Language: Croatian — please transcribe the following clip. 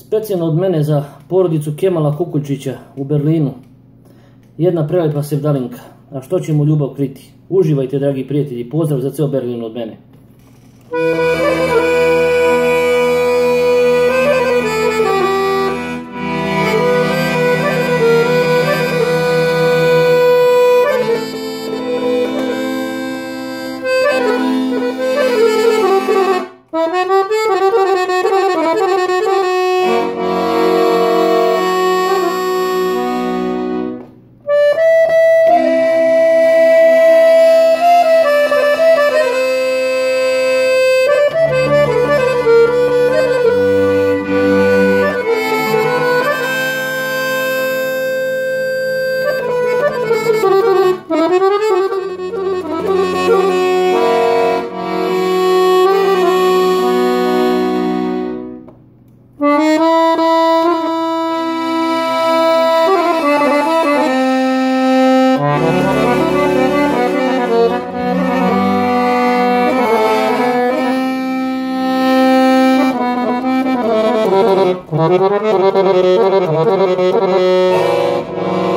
Specijalno od mene za porodicu Kemala Kukuljčića u Berlinu. Jedna prelepa sevdalinka. A što će mu ljubav kriti? Uživajte, dragi prijatelji. Pozdrav za ceo Berlin od mene. Thank you.